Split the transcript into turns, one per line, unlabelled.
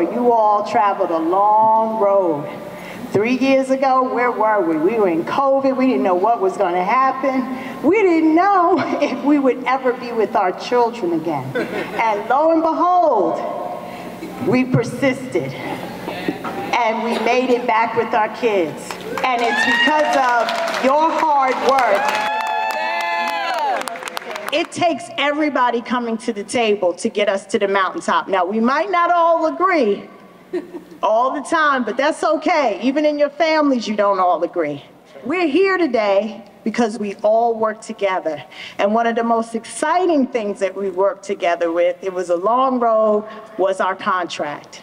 You all traveled a long road. Three years ago, where were we? We were in COVID. We didn't know what was going to happen. We didn't know if we would ever be with our children again. And lo and behold, we persisted. And we made it back with our kids. And it's because of your hard work it takes everybody coming to the table to get us to the mountaintop. Now, we might not all agree all the time, but that's okay. Even in your families, you don't all agree. We're here today because we all work together. And one of the most exciting things that we worked together with, it was a long road, was our contract.